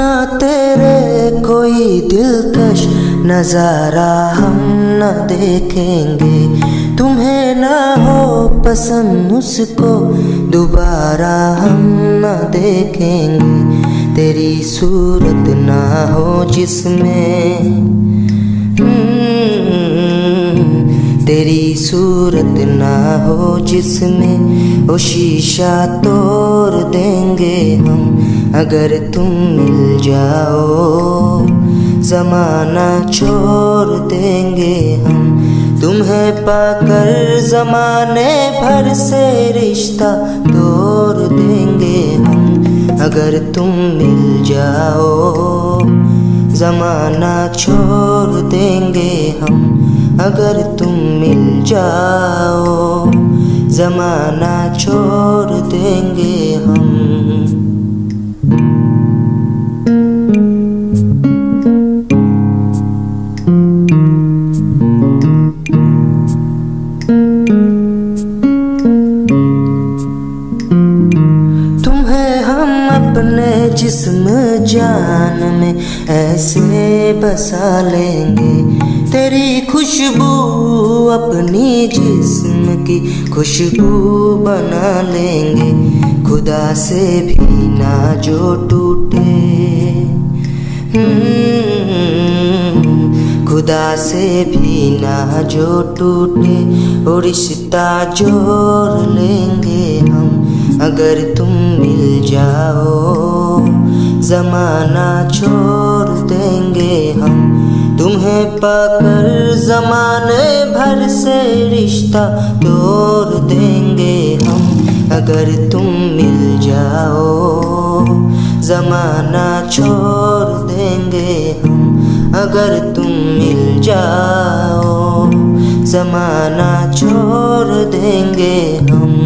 तेरे कोई दिलकश नज़ारा हम न देखेंगे। तुम्हें ना हो पसंद उसको दोबारा हम न देखेंगे। तेरी सूरत ना हो जिसमें हम्म, तेरी सूरत ना हो जिसमें वो शीशा तोड़ देंगे। अगर तुम मिल जाओ, जमाना छोड़ देंगे हम। तुम्हें पाकर जमाने भर से रिश्ता तोड़ देंगे हम। अगर तुम मिल जाओ, जमाना छोड़ देंगे हम। अगर तुम मिल जाओ, जमाना छोड़ देंगे हम। अपने जिस्म जान में ऐसे बसा लेंगे। तेरी खुशबू अपनी जिस्म की खुशबू बना लेंगे। खुदा से भी ना जो टूटे। हम्म, खुदा से भी ना जो टूटे। और रिश्ता जोड़ लेंगे हम अगर तुम मिल जमाना छोड़ देंगे हम। तुम्हें पाकर जमाने भर से रिश्ता तोड़ देंगे हम। अगर तुम मिल जाओ, जमाना छोड़ देंगे हम। अगर तुम मिल जाओ, जमाना छोड़ देंगे हम।